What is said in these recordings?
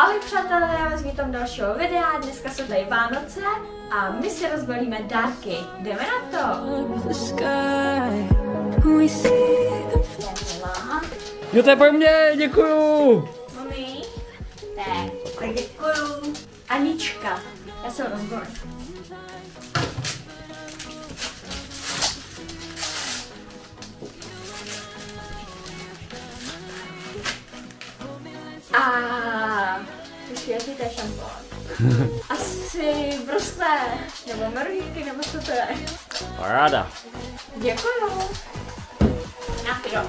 Ahoj přátelé, já vás vítám dalšího videa, dneska jsou tady Vánoce a my si rozbalíme dárky. Jdeme na to! Jo, to je pro mě, děkuju. Mami? Tak, tak děkuju. Anička, já se ho ty jaký to je šampon? Asi brusle, nebo marhýky, nebo co to je? Paráda. Děkuju. Na pido.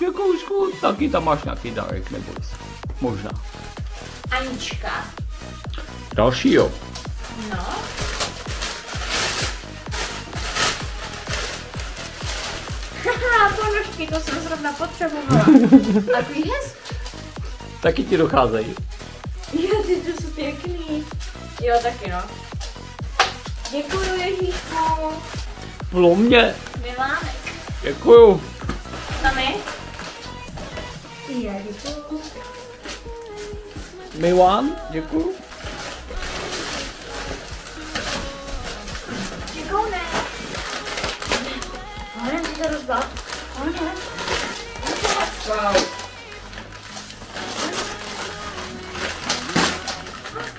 Děkuju, taky tam máš nějaký dárek, neboj se. Možná. Anička. Další jo. No. Ponožky, to jsem zrovna potřebovala. A ty hez? Taky ti docházejí. Jo, ty to jsou pěkný. Jo, taky no. Děkuju, Ježíšku. Pro mě. Milánek. Děkuju. Mami? Já děkuju. Milan. Děkuju, Wow.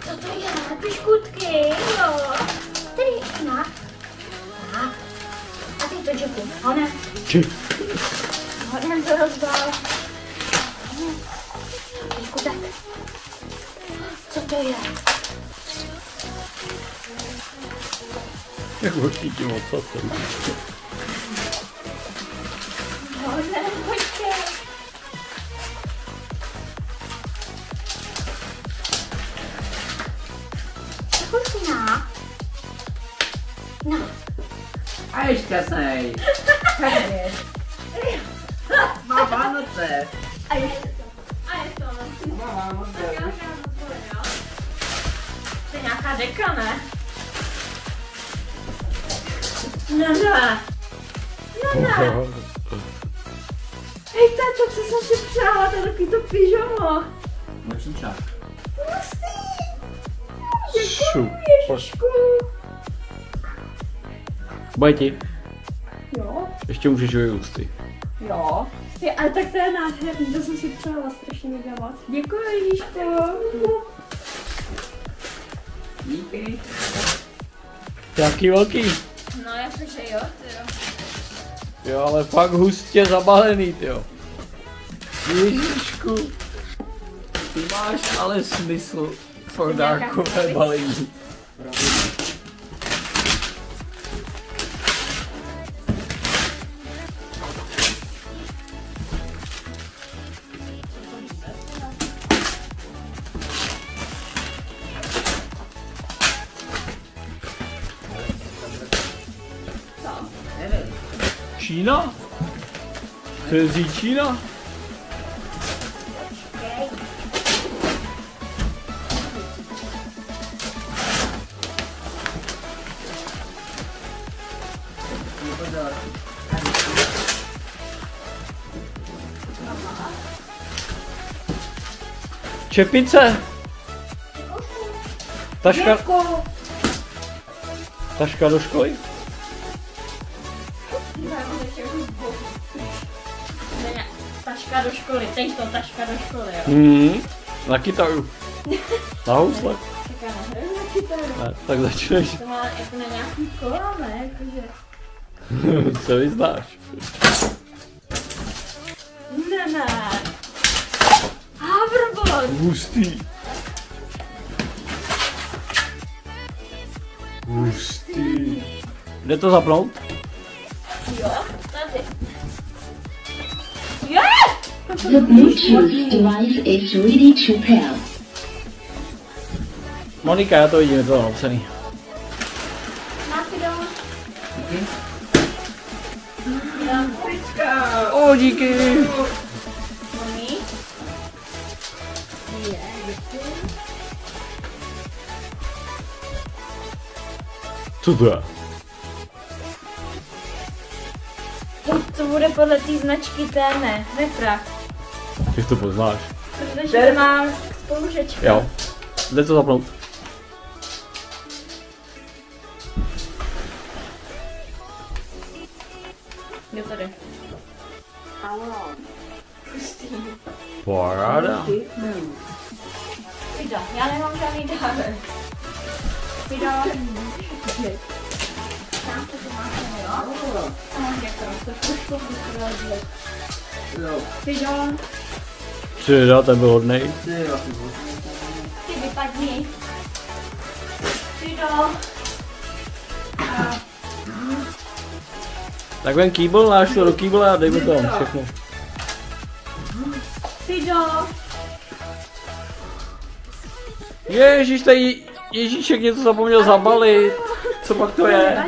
Co to je? Ty škutky, jo. Tady, na. A ty to Jacku, Honem. Honem to rozbal. Jacku, tak. Co to je? Jak určitě moc zase. Honem, Šťastnej. Má Vánoce. A je to. A je to. Má Vánoce. To je nějaká deka, ne? Ne, ne. Ne, ne. Hej, tato, co jsem si přála, to je takový to pyžamo. Hustý. Šu. Děkuji, Ježišku. Ti. Ještě můžeš ústy. jo. Ty, ale tak to je nádherný, to jsem si přála strašně moc. Děkuji, Ježišku. Díky. Jaký velký. No, jakože jo, ty jo. Jo, ale fakt hustě zabalený, jo. Ježíšku. Ty máš ale smysl pro dárkové balení. Nevím. Čína? To je zí Čína? Čepice? Taška, taška do školy? Taška do školy, teď to taška do školy, jo. Hmm, na kytaru. Na housle. Čeká na hru na kytaru. Ne, tak začneš. To má jako na nějaký kola, ne? Jakože... Se vyznáš. Ne, ne. Havrbon. Hustý. Hustý. Jde to zapnout? Jo, tady. Je! The Bluetooth device is ready to pair. Monika, já to vidím, je to napsaný. Na ty doma. Díky. O, díky. Mami. Je, děkuji. Co to je? To bude podle té značky té ne, Nefra. Ty to poznáš. Protože mám spolužečka. Jo. Jde to zapnout. Jo tady. Paráda. Vida, já nemám žádný dárek. Vida. To tu máš, jo? To Jo. Ten byl hodnej. Ty jo, ty vypadni. Vida. Tak ven kýbl, náš to do kýble a dej mi tam všechno. Vida. Ježíš, tady Ježíšek něco zapomněl zabalit. Co pak to je?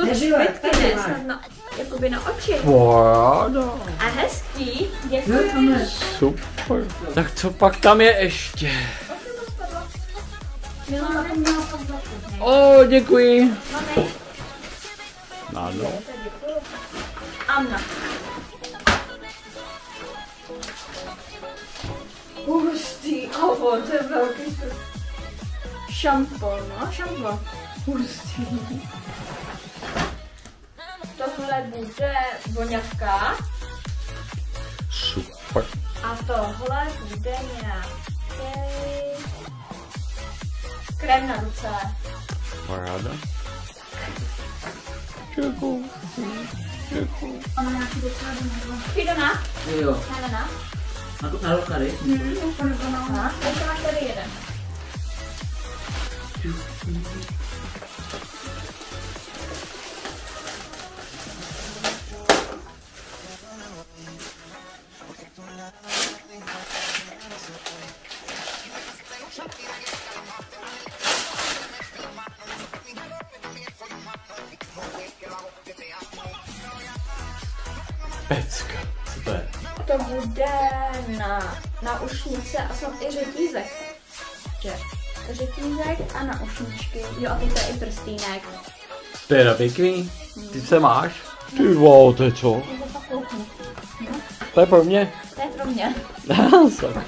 To jsou třpitky, tady ne? máš. Snad na, jakoby na oči. Paráda. A hezký, děkuji. Super. Tak co pak tam je ještě? To. O, děkuji. Mami, Ano. Anna. Hustý, ovo, to je velký Šampon, no, šampon. Hustý. Tohle bude voňavka Super. a tohle bude nějaký krém na ruce. Paráda. Děkuji. Děkuji. Ona nějaký docela domů. Pidona? Jo. Ne. Na, na rukary. Aha, ještě máš tady jeden. Pecka. Na, na ušnice a snad i řetízek. Že? Řetízek a na ušničky. Jo, a teď to je i prstýnek. To je pěkný. Ty se máš? Ty wow, to je co? To pak kouknu. To je pro mě. To je pro mě. Sakra.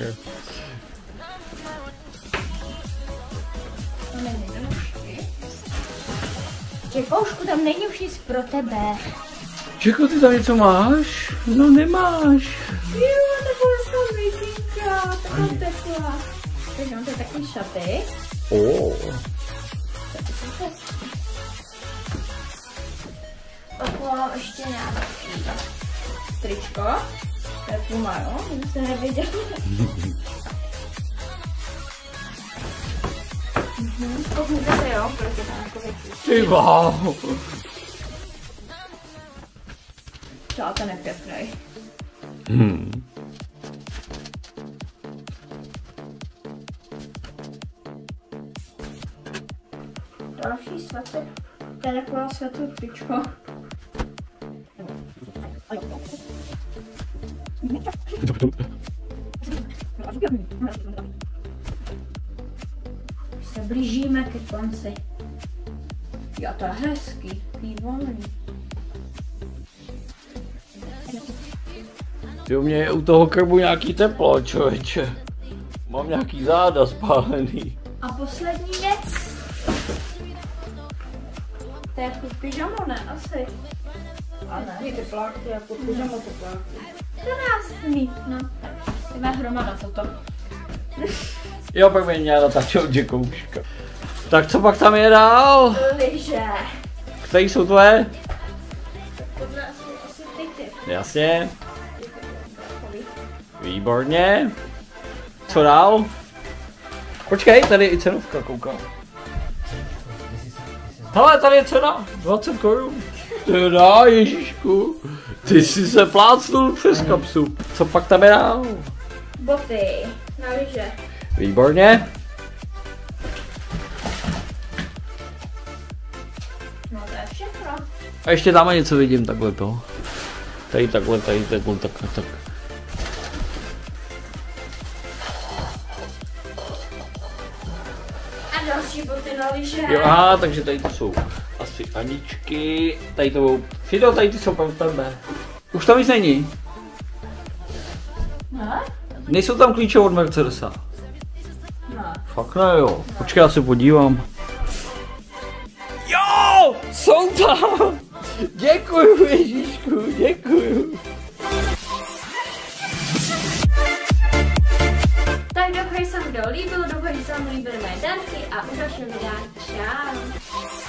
To není nůžky. Čekoušku, tam není už nic pro tebe. Čeko, ty tam něco máš? No nemáš. Jo, taková mikinka, taková teplá. Takže mám tady takový šaty. O. Pak mám ještě nějaký tričko. To je Puma, jo? Kdybyste nevěděli. Mhm, Koukněte se, jo, je tam jako věcí. Ty wow. To a ten je pěkný. Hmm. Další svetr. To je taková. Už se blížíme ke konci. Jo, to je hezký, výborný. Ty u mě je u toho krbu nějaký teplo, člověče. Mám nějaký záda spálený. A poslední věc. To je jako pyžamo, ne? Asi. A ne. Ty tepláky, jako pyžamo tepláky. Krásný, no. Jdeme hromada, co to? Jo, pak mě měla tačil děkouška. Tak co pak tam je dál? Liže. Který jsou tvoje? Tohle jsou asi ty ty. Jasně. Výborně. Co dál? Počkej, tady je i cenovka, koukám. Hele, tady je cena, 20 korun. Teda, Ježíšku, ty jsi se plácnul přes kapsu. Co pak tam je dál? Boty. Na liže. Výborně. No to je všechno. A ještě tam něco vidím, takhle to. Tady takhle, tady takhle, takhle, tak. Liže. Jo, aha, takže tady to jsou asi Aničky, tady to budou, Fido, tady ty jsou pro tebe. Už tam nic není. Ne? Nejsou tam klíče od Mercedesa. Ne. Fakt ne, jo. Počkej, já se podívám. Jo, jsou tam. Děkuju, Ježíšku, děkuju. Tak doufám, že se vám líbilo, From River Maidanski a urośnie Ciao!